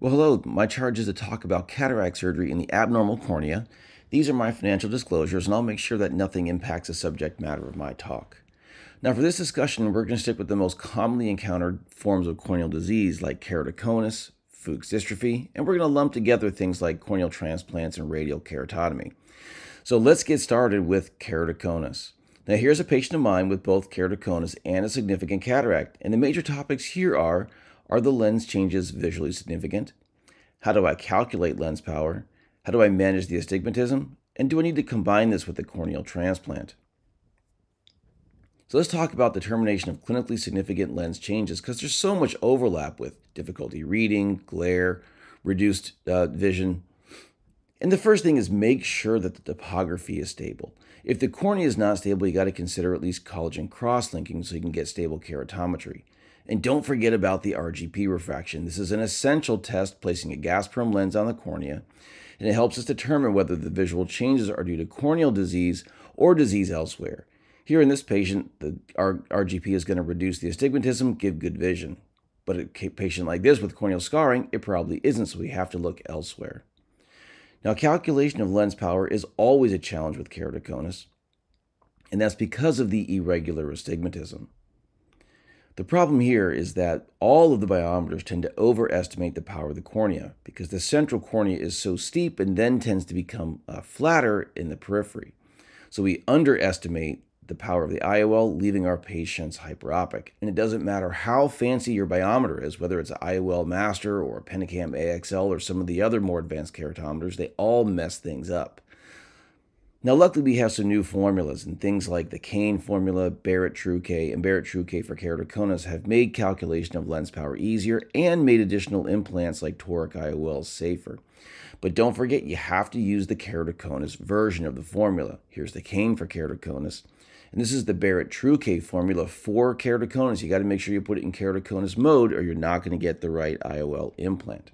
Well, hello. My charge is to talk about cataract surgery in the abnormal cornea. These are my financial disclosures, and I'll make sure that nothing impacts the subject matter of my talk. Now, for this discussion, we're going to stick with the most commonly encountered forms of corneal disease like keratoconus, Fuchs dystrophy, and we're going to lump together things like corneal transplants and radial keratotomy. So let's get started with keratoconus. Now, here's a patient of mine with both keratoconus and a significant cataract, and the major topics here are are the lens changes visually significant? How do I calculate lens power? How do I manage the astigmatism? And do I need to combine this with a corneal transplant? So let's talk about the determination of clinically significant lens changes because there's so much overlap with difficulty reading, glare, reduced uh, vision. And the first thing is make sure that the topography is stable. If the cornea is not stable, you got to consider at least collagen cross-linking so you can get stable keratometry. And don't forget about the RGP refraction. This is an essential test placing a gas perm lens on the cornea, and it helps us determine whether the visual changes are due to corneal disease or disease elsewhere. Here in this patient, the RGP is going to reduce the astigmatism, give good vision. But a patient like this with corneal scarring, it probably isn't, so we have to look elsewhere. Now, calculation of lens power is always a challenge with keratoconus, and that's because of the irregular astigmatism. The problem here is that all of the biometers tend to overestimate the power of the cornea because the central cornea is so steep and then tends to become uh, flatter in the periphery. So we underestimate the power of the IOL, leaving our patients hyperopic. And it doesn't matter how fancy your biometer is, whether it's an IOL Master or a Pentacam AXL or some of the other more advanced keratometers, they all mess things up. Now, luckily, we have some new formulas, and things like the Kane formula, Barrett TrueK, and Barrett TrueK for keratoconus have made calculation of lens power easier and made additional implants like toric IOLs safer. But don't forget, you have to use the keratoconus version of the formula. Here's the Kane for keratoconus. And this is the Barrett TrueK formula for keratoconus. You got to make sure you put it in keratoconus mode or you're not going to get the right IOL implant.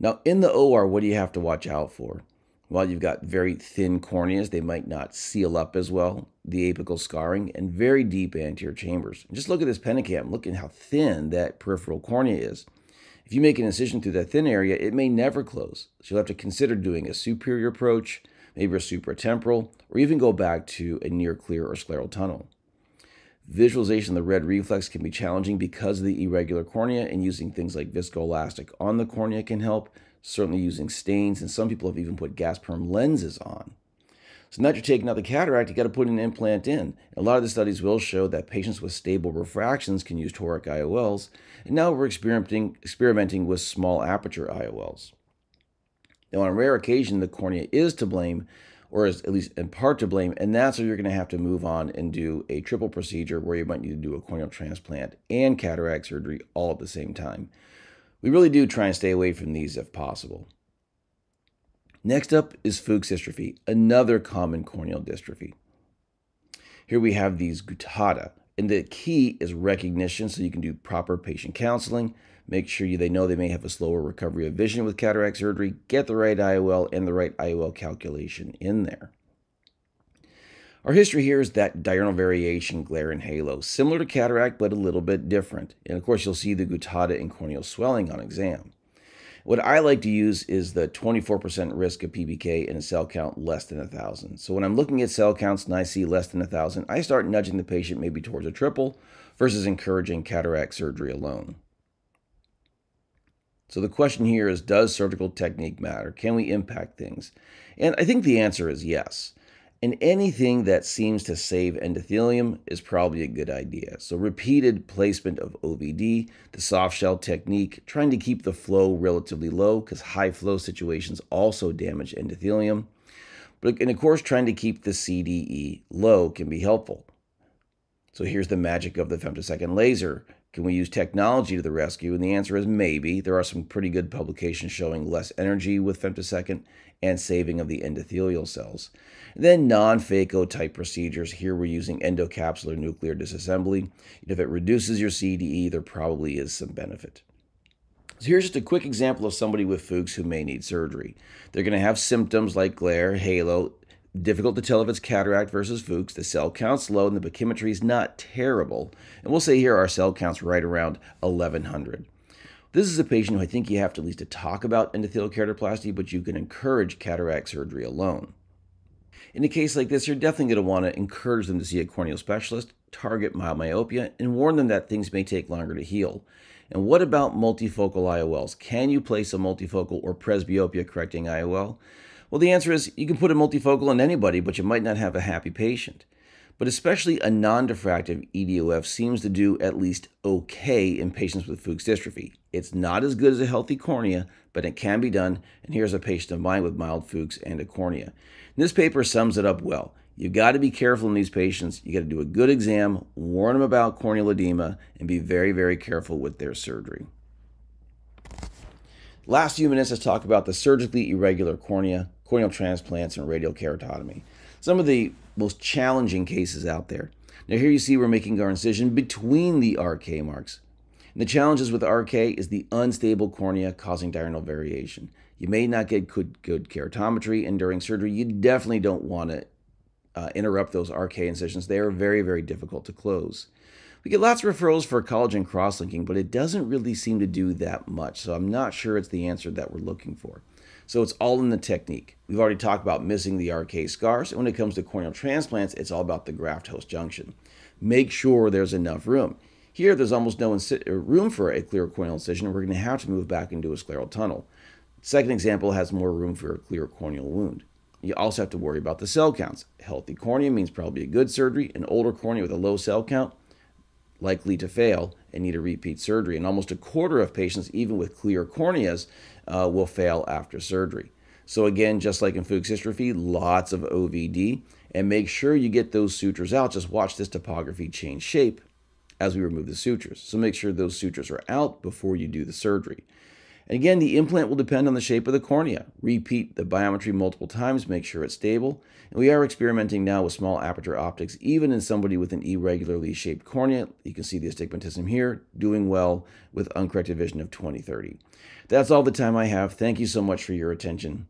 Now, in the OR, what do you have to watch out for? While you've got very thin corneas, they might not seal up as well, the apical scarring, and very deep anterior chambers. And just look at this Pentacam. Look at how thin that peripheral cornea is. If you make an incision through that thin area, it may never close. So you'll have to consider doing a superior approach, maybe a supratemporal, or even go back to a near clear or scleral tunnel. Visualization of the red reflex can be challenging because of the irregular cornea, and using things like viscoelastic on the cornea can help, certainly using stains, and some people have even put gas perm lenses on. So now that you're taking out the cataract, you got to put an implant in. A lot of the studies will show that patients with stable refractions can use toric IOLs, and now we're experimenting, experimenting with small aperture IOLs. Now, on a rare occasion, the cornea is to blame, or is at least in part to blame, and that's where you're going to have to move on and do a triple procedure where you might need to do a corneal transplant and cataract surgery all at the same time. We really do try and stay away from these if possible. Next up is Fuchs dystrophy, another common corneal dystrophy. Here we have these guttata, and the key is recognition so you can do proper patient counseling, make sure they know they may have a slower recovery of vision with cataract surgery, get the right IOL and the right IOL calculation in there. Our history here is that diurnal variation, glare, and halo, similar to cataract, but a little bit different. And of course, you'll see the guttata and corneal swelling on exam. What I like to use is the 24% risk of PBK and a cell count less than 1,000. So when I'm looking at cell counts and I see less than 1,000, I start nudging the patient maybe towards a triple versus encouraging cataract surgery alone. So the question here is Does surgical technique matter? Can we impact things? And I think the answer is yes. And anything that seems to save endothelium is probably a good idea. So, repeated placement of OVD, the soft shell technique, trying to keep the flow relatively low because high flow situations also damage endothelium. But, and of course, trying to keep the CDE low can be helpful. So, here's the magic of the femtosecond laser. Can we use technology to the rescue? And the answer is maybe. There are some pretty good publications showing less energy with femtosecond and saving of the endothelial cells. Then non-phaco type procedures. Here we're using endocapsular nuclear disassembly. If it reduces your CDE, there probably is some benefit. So here's just a quick example of somebody with Fuchs who may need surgery. They're going to have symptoms like glare, halo, difficult to tell if it's cataract versus Fuchs. The cell count's low and the pachymetry is not terrible. And we'll say here our cell count's right around 1100. This is a patient who I think you have to at least to talk about endothelial keratoplasty, but you can encourage cataract surgery alone. In a case like this, you're definitely going to want to encourage them to see a corneal specialist, target mild myopia, and warn them that things may take longer to heal. And what about multifocal IOLs? Can you place a multifocal or presbyopia correcting IOL? Well, the answer is you can put a multifocal on anybody, but you might not have a happy patient. But especially a non diffractive EDOF seems to do at least okay in patients with Fuchs dystrophy. It's not as good as a healthy cornea, but it can be done. And here's a patient of mine with mild Fuchs and a cornea. And this paper sums it up well. You've got to be careful in these patients. You got to do a good exam, warn them about corneal edema, and be very, very careful with their surgery. Last few minutes, let's talk about the surgically irregular cornea, corneal transplants, and radial keratotomy. Some of the most challenging cases out there. Now, here you see we're making our incision between the RK marks. And the challenges with RK is the unstable cornea causing diurnal variation. You may not get good, good keratometry, and during surgery, you definitely don't want to uh, interrupt those RK incisions. They are very, very difficult to close. We get lots of referrals for collagen cross-linking, but it doesn't really seem to do that much. So I'm not sure it's the answer that we're looking for. So it's all in the technique. We've already talked about missing the RK scars. And when it comes to corneal transplants, it's all about the graft host junction. Make sure there's enough room. Here, there's almost no uh, room for a clear corneal incision. We're going to have to move back into a scleral tunnel. Second example has more room for a clear corneal wound. You also have to worry about the cell counts. Healthy cornea means probably a good surgery. An older cornea with a low cell count, likely to fail and need a repeat surgery. And almost a quarter of patients, even with clear corneas, uh, will fail after surgery. So again, just like in Fuchs dystrophy, lots of OVD. And make sure you get those sutures out. Just watch this topography change shape as we remove the sutures. So make sure those sutures are out before you do the surgery. And again, the implant will depend on the shape of the cornea. Repeat the biometry multiple times, make sure it's stable. And we are experimenting now with small aperture optics, even in somebody with an irregularly shaped cornea. You can see the astigmatism here, doing well with uncorrected vision of 20/30. That's all the time I have. Thank you so much for your attention.